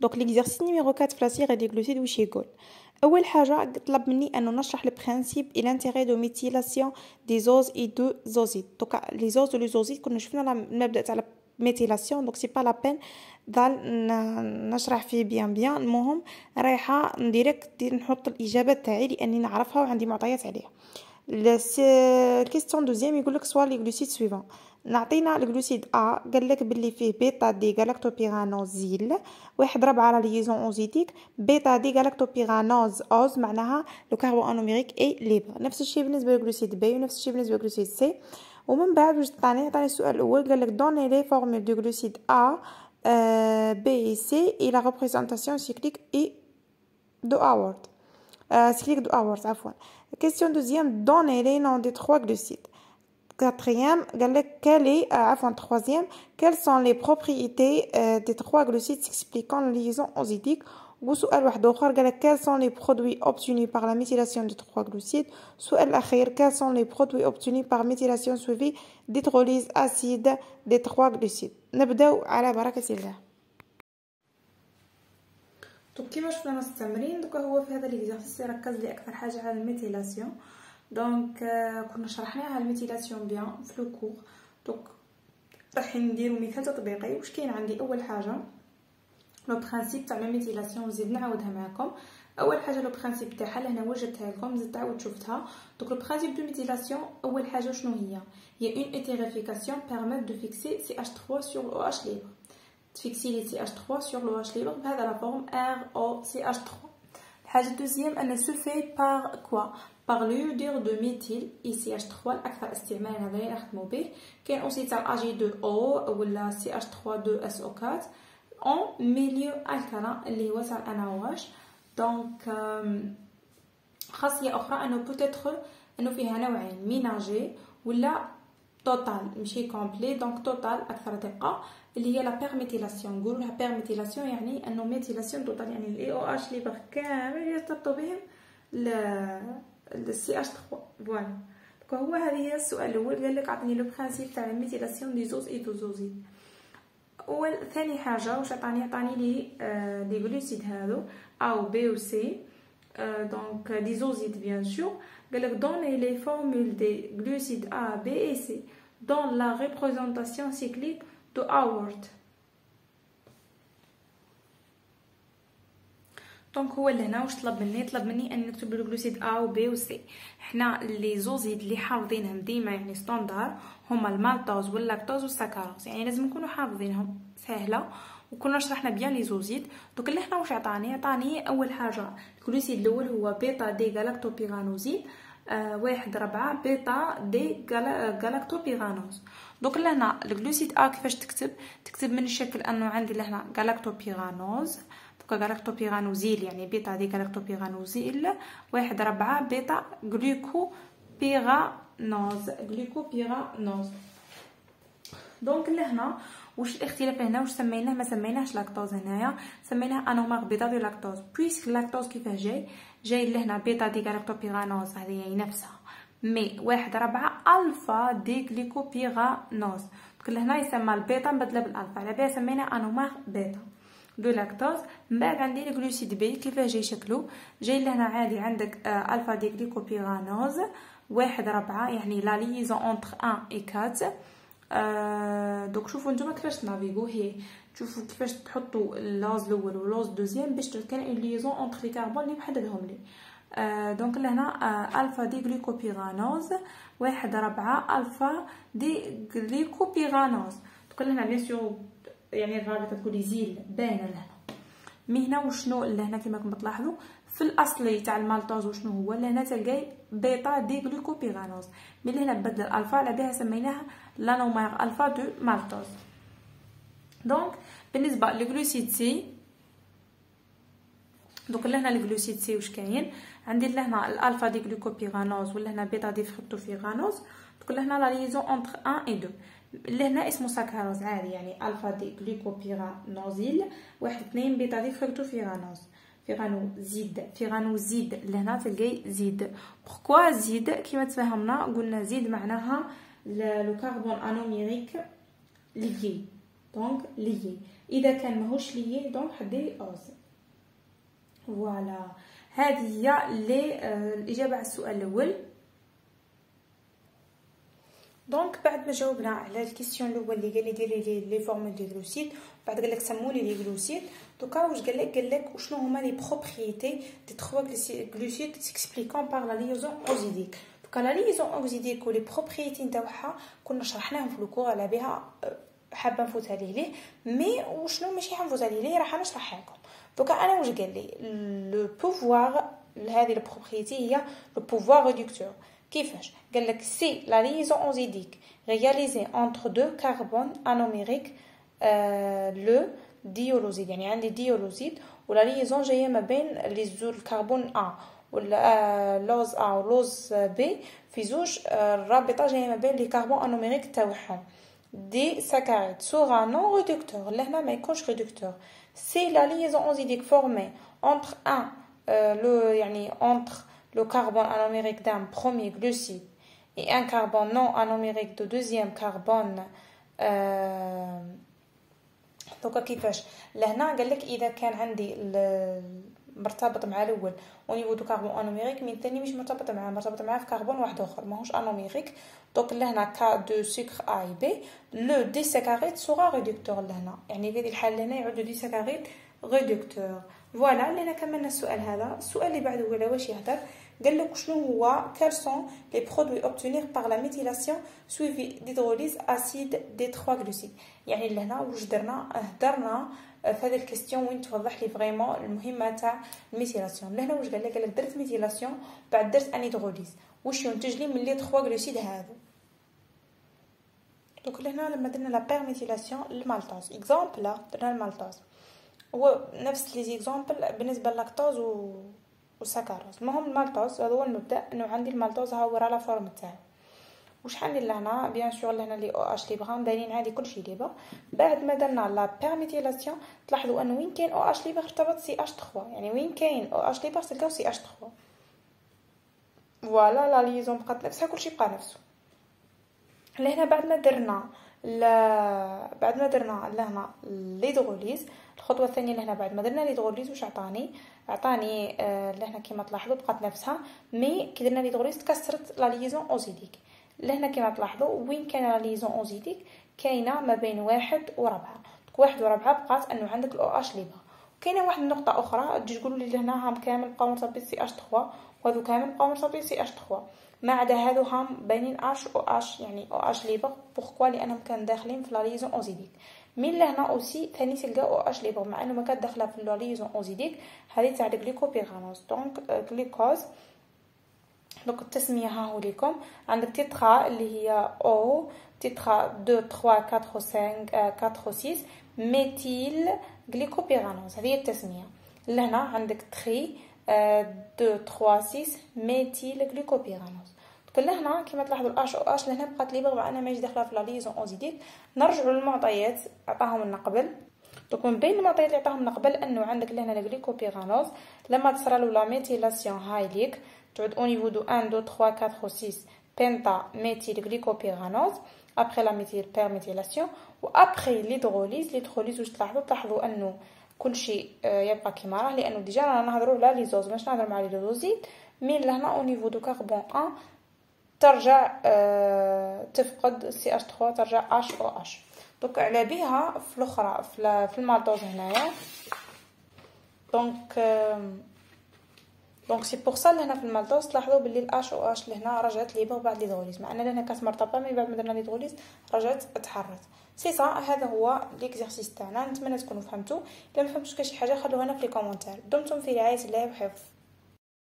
donc l'exercice numéro 4 في la série des glucides واش يقول اول حاجة طلب مني انه نشرح ال principe et l'intérêt de méthylation des oses et de osides donc les oses و les osides كنا شفنا المبدا تاع méthylation donc c'est pas la peine ضال نشرح فيه bien bien المهم رايحه direct نحط الاجابه تاعي لاني نعرفها وعندي معطيات عليها ال question deuxième يقول لك soit les glucides suivants نعطينا ال glucide A قال لك باللي فيه bêta D galactopyranosyl واحد ربعة la liaison osidique bêta D galactopyranose ose معناها le carbone anomérique est libre نفس الشيء بالنسبة لل glucide B ونفس الشيء بالنسبة لل glucide C ومن بعد واش عطاني عطاني السؤال الأول قال لك donnez les formules de glucides A B C et la représentation cyclique et de Haworth cyclique de Haworth عفوا. Question deuxième donnez les noms des trois glucides. Quatrième, quelle est, euh, enfin troisième, quelles sont les propriétés euh, des trois glucides s'expliquant la liaison ozidique quels sont les produits obtenus par la méthylation des trois glucides quels sont les produits obtenus par méthylation suivie d'hydrolyse acide des trois glucides نبداو على بركة الله دونك كيما شفنا نص التمرين دوكا هو في هذا ليكزارسيس ركز لي اكثر حاجه على الميثيلاسيون دونك euh, كنا شرحناها الميتيلاسيون بيان في لو كور. donc راح نديرو مثال تطبيقي. واش كاين عندي؟ أول حاجة le principe تاع ال méthylation نزيد نعاودها معكم أول حاجة le principe تاعها لهنا وجدتها لكم زدت تعاود شفتها. donc le principe de méthylation أول حاجة شنو هي؟ هي une éthérification permet de fixer CH3 sur OH libre تفيكسي les CH3 sur l'OH libre بهذا la forme R-O-CH3 الحاجة ال deuxième elle se fait par quoi par l'iodure de méthyle ICH3 الاكثر استعمالا هذا اللي نخدمو به كاين aussi تاع Ag deux O ولا CH3 deux SO4 en milieu alcalin اللي هو تاع ال NaOH donc خاصيه أخرى انه peut-être انه فيها نوعين ménagée ولا totale ماشي complète donc totale أكثر دقه اللي هي la perméthylation نقولوا لها perméthylation يعني انه méthylation totale يعني les OH لي كامل يرتبطوا بهم ال CH3 voilà. donc هو هذه هي السؤال الأول قال لك عطيني le principe تاع ال méthylation des oses et des osides أول ثاني حاجة واش عطاني؟ عطاني les آه les glucides هادو A و B و C آه donc des osides bien sûr قال لك donnez les formules des glucides A B et C dans la représentation cyclique de Haworth donc هو لهنا واش طلب مني؟ طلب مني أن نكتب ال glucides A و B و C حنا les osides اللي حافظينهم ديما يعني standard هما المالتوز واللاكتوز والسكروز يعني لازم نكونوا حافظينهم. سهلة. وكنا شرحنا bien les osides donc اللي حنا واش عطاني؟ عطاني أول حاجة ال glucide الأول هو bêta D galactopyranoside آه واحد ربعة bêta D galactopyranose donc لهنا ال glucide A كيفاش تكتب؟ تكتب من الشكل انه عندي لهنا galactopyranose galactopyranosyl يعني bêta D galactopyranosyl واحد ربعة bêta glucopyranose glucopyranose donc لهنا واش الاختلاف هنا؟ واش سميناه؟ ما سميناهش لاكتوز هنايا سميناه anomère bêta de لاكتوز. puisque لاكتوز كيفاه جاي؟ جاي لهنا bêta D galactopyranose هذه هي نفسها. mais واحد ربعة alpha D glucopyranose لهنا يسمى البيتا مبدله بالألفا على بها سمينا anomère bêta. de لاكتوز. من بعد عندي les glucides B كيفاه جاي شكلو جاي لهنا عادي عندك آه alpha D glucopyranose واحد ربعة يعني la liaison entre un et quatre donc شوفوا نتوما كيفاش تنافيغو. هي شوفوا كيفاش تحطوا l'ose الأول و l'ose deuxième باش تكون une liaison entre les carbones اللي محددهم les آه donc لهنا آه alpha D glucopyranose واحد ربعة ألفا دي غليكوبيرانوز دوك لهنا بيان سور يعني الرابطه تكون زيل باينه لهنا مي هنا. وشنو لهنا كما راكم تلاحظوا في الاصلي تاع المالتوز وشنو هو؟ لهنا تلقاي بيتا دي غلوكوبيرانوز مي لهنا بدل الألفا على بها سميناها لانومير الفا دو مالتوز دونك بالنسبة للجلوسيد سي دونك لهنا الجلوسيد سي واش كاين؟ عندي لهنا الألفا دي غلوكوبيرانوز ولا هنا بيتا دي فركتوفيرانوز دونك لهنا لا ليزون اونتر 1 و 2 لهنا اسمه ساكاروز عادي يعني ألفا دي غليكوبيرانوزيل واحد اثنين بيتا دي فركتوفيرانوز فيغانو زيد فيغانو زيد لهنا تلقاي زيد. بوركوا زيد؟ كيما تفهمنا قلنا زيد معناها لو كربون انوميريك ليي. دونك ليي. إذا كان ماهوش ليي دونك حديري أوز. voilà. هذه هي les آه، الإجابة على السؤال الأول. donc بعد ما جاوبنا على ال question الأول اللي قال لي ديري لي les formules des glucides بعد قال لك سموا لي les glucides دوكا واش قال لك؟ قال لك وشنو هما les propriétés des trois glucides s'expliquant par la liaison osidique دوكا la liaison osidique و les propriétés نتاعها كنا شرحناهم في ال cours على بها حابة نفوت عليه ليه. mais وشنو ماشي حنفوت عليه ليه؟ راح نشرحها لكم دوكا أنا واش قال لي؟ le pouvoir هذه ال propriété هي le pouvoir réducteur كيفاش قال لك si la liaison osidique réalisée entre deux carbones anomériques euh, le diholoside يعني عندي diholoside و la liaison جاية ما بين لي زوج الكربون A ولا l'ose A و l'ose B في زوج الرابطه جاية ما بين les carbones anomériques تاعهم disaccharide sera non réducteur لهنا ما يكونش réducteur si la liaison osidique formée entre un le يعني entre le carbone anomérique d'un premier glucide et un carbone non anomérique de deuxième carbone euh, دوكا كيفاش لهنا قال لك إذا كان عندي مرتبط مع الأول au niveau du carbone anomérique من الثاني مش مرتبط معاه مرتبط معاه في كربون واحد آخر ماهوش anomérique donc لهنا cas de sucre A B le disaccharide sera réducteur لهنا. يعني في هذه الحالة هنا يعود disaccharide réducteur voilà لهنا كملنا السؤال هذا السؤال اللي بعده ولا واش يهدر قال لك شنو هو quels sont les produits obtenus par la méthylation suivie d'hydrolyse acide des trois glucides? يعني لهنا واش درنا هدرنا في هذه ال question وين توضح لي vraiment المهمه تاع ال méthylation لهنا واش قال لك قال لك درت méthylation بعد درت une hydrolyse واش ينتج لي من les 3 glucides هذو donc لهنا لما درنا la perméthylation ال maltose exemple درنا المالتوز هو نفس les exemples بالنسبة للاكتوز و وسكروز المهم المالتوز هذا هو المبدأ إنه عندي المالتوز ها هو la forme تاعو واش حندير لهنا bien sûr لهنا les OH لي بغام دايرين عادي كلشي libre بعد ما درنا la perméthylation تلاحظوا انه وين كاين OH libre ارتبط CH3 يعني وين كاين OH libre تلقاو CH3 voilà la liaison بقات نفسها كلشي بقى نفسه. لهنا بعد ما درنا la بعد ما درنا لهنا ليدغوليز الخطوة الثانية لهنا بعد ما درنا l'hydrolyse واش عطاني؟ عطاني آه لهنا كيما تلاحظوا بقات نفسها mais كي درنا l'hydrolyse تكسرت la liaison osidique. لهنا كيما تلاحظوا وين كاينة la liaison osidique؟ كاينة ما بين واحد وربعة. واحد وربعة بقات أنه عندك ال OH libre كاينة واحد النقطه أخرى تجي تقولوا لي لهنا هام كامل بقاو مرتبطين CH3 وهذو كامل بقاو مرتبطين CH3 ما عدا هادو هام باينين H OH يعني OH libre. pourquoi لأنهم كانوا داخلين في la liaison osidique من لهنا aussi ثاني تلقى OH libre. مع إنه ما كانت داخلة في la liaison osidique هذه تاع ال glucopyranose donc glucose donc التسمية ها هو ليكم. عندك tétra اللي هي أو tétra 2 3 4 5 4 6 méthyl glucopyranose هذه هي التسمية. لهنا عندك tri 2 3 6 méthyl glucopyranose كنا هنا كما تلاحظوا ال H OH لهنا بقات libre مع انها ماشي داخلة في la liaison osidique نرجعوا للمعطيات عطاهم لنا قبل. donc من بين المعطيات اللي عطاهم لنا قبل أنه عندك لهنا ال glucopyranose لما تصرى له la méthylation هايليك تعود au niveau de 1 2 3 4 6 penta méthyl glucopyranose après la méthyl perméthylation و après l'hydrolyse l'hydrolyse واش تلاحظوا تلاحظوا انه كلشي يبقى كيما راه لأنه déjà رانا نهضروا على les oses ماش نهضروا مع les osides mais لهنا au niveau de carbone 1 ترجع تفقد CH3 ترجع H OH donc على بها في الأخرى في المالتوز هنايا. donc donc c'est pour ça لهنا في المالتوز تلاحظوا بلي ال H OH لهنا رجعت libre بعد l'hydrolyse مع إن لهنا كانت مرتبطة mais بعد ما درنا l'hydrolyse رجعت تحررت سي سا هذا هو l'exercice تاعنا. نتمنى تكونوا فهمتوا. إلا ما فهمتوش شي حاجة خلوها لنا في les commentaires. دمتم في رعاية الله وحفظ.